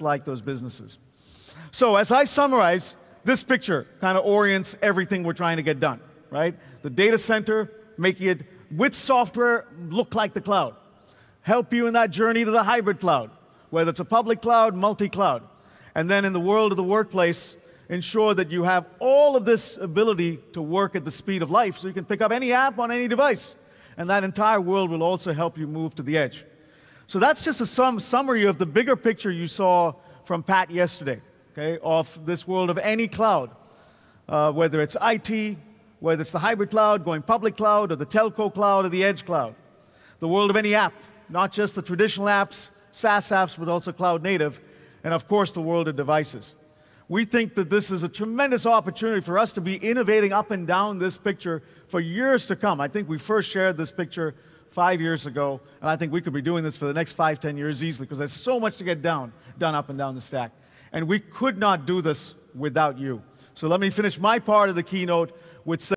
like those businesses. So, as I summarize, this picture kind of orients everything we're trying to get done, right? The data center, making it with software look like the cloud, help you in that journey to the hybrid cloud, whether it's a public cloud, multi cloud. And then in the world of the workplace, ensure that you have all of this ability to work at the speed of life so you can pick up any app on any device. And that entire world will also help you move to the edge. So that's just a sum, summary of the bigger picture you saw from Pat yesterday, okay, of this world of any cloud, uh, whether it's IT, whether it's the hybrid cloud, going public cloud, or the telco cloud, or the edge cloud. The world of any app, not just the traditional apps, SaaS apps, but also cloud native, and of course the world of devices. We think that this is a tremendous opportunity for us to be innovating up and down this picture for years to come. I think we first shared this picture five years ago, and I think we could be doing this for the next five, ten years easily because there's so much to get down, done up and down the stack. And we could not do this without you. So let me finish my part of the keynote with